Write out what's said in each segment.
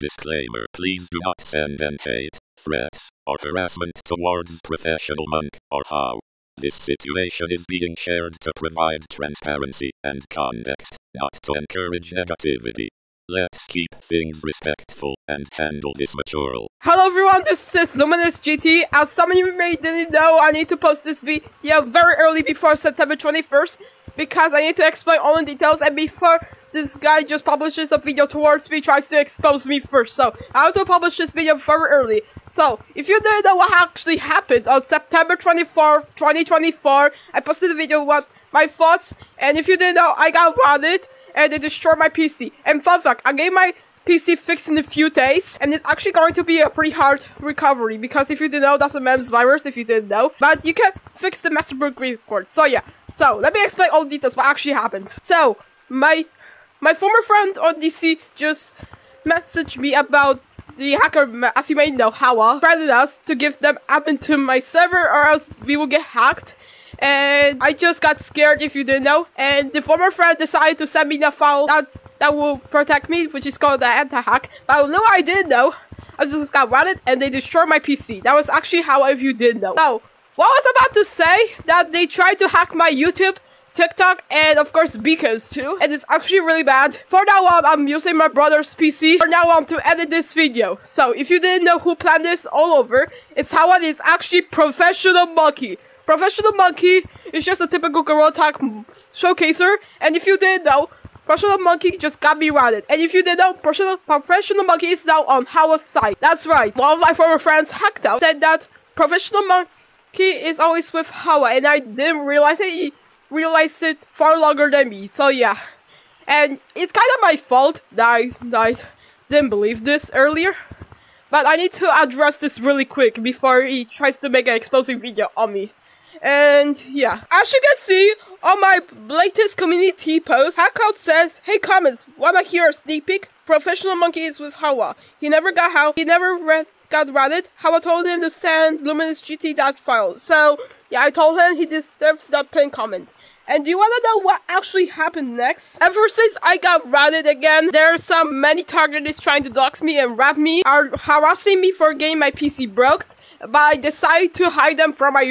Disclaimer Please do not send any hate, threats, or harassment towards professional Monke or Hawa. This situation is being shared to provide transparency and context, not to encourage negativity. Let's keep things respectful and handle this mature. Hello everyone, this is Luminous GT. As some of you may didn't know, I need to post this video very early before September 21st because I need to explain all the details and before this guy just publishes a video towards me, tries to expose me first. So, I have to publish this video very early. So, if you didn't know what actually happened on September 24th, 2024, I posted a video with my thoughts, and if you didn't know, I got robbed, and they destroyed my PC. And fun fact, I gave my PC fixed in a few days, and it's actually going to be a pretty hard recovery, because if you didn't know, that's a MEMZ virus, if you didn't know. But you can fix the master boot record. So yeah, so let me explain all the details, what actually happened. So, my my former friend on DC just messaged me about the hacker, as you may know, Hawa, threatened us to give them admin to my server or else we will get hacked. And I just got scared if you didn't know. And the former friend decided to send me the file that, that will protect me, which is called the anti-hack. But no, I didn't know. I just got routed and they destroyed my PC. That was actually how if you didn't know. So, what I was about to say that they tried to hack my YouTube TikTok, and of course beacons too. And it's actually really bad. For now on, I'm using my brother's PC for now on to edit this video. So if you didn't know who planned this all over, it's how it is actually Professional Monkey. Professional Monkey is just a typical Gorilla Tag showcaser. And if you didn't know, Professional Monkey just got me routed. And if you didn't know, Professional, Professional Monkey is now on Hawa's side. That's right. One of my former friends hacked out said that Professional Monkey is always with Howard, and I didn't realize it realized it far longer than me. So yeah, and it's kind of my fault that I, that I didn't believe this earlier. But I need to address this really quick before he tries to make an exposing video on me. And yeah, as you can see on my latest community post, Hackout says, Hey comments, wanna hear a sneak peek? Professional monkey is with Hawa. He never got how he never read got routed, Hawa told him to send Luminous GT that file. So, yeah, I told him he deserves that pin comment. And do you want to know what actually happened next? Ever since I got routed again, there are some many targets trying to dox me and rap me, are harassing me for getting my PC broke, but I decided to hide them from my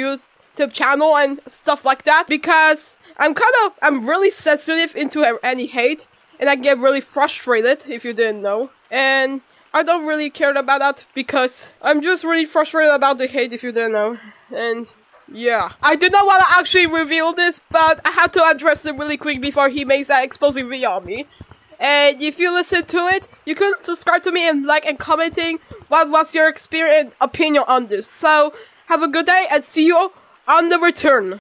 YouTube channel and stuff like that because I'm kind of, I'm really sensitive into any hate, and I get really frustrated if you didn't know. And I don't really care about that because I'm just really frustrated about the hate if you didn't know. And yeah. I did not want to actually reveal this, but I had to address it really quick before he makes that exposing video on me. And if you listen to it, you can subscribe to me and like and commenting what was your experience opinion on this. So have a good day and see you on the return.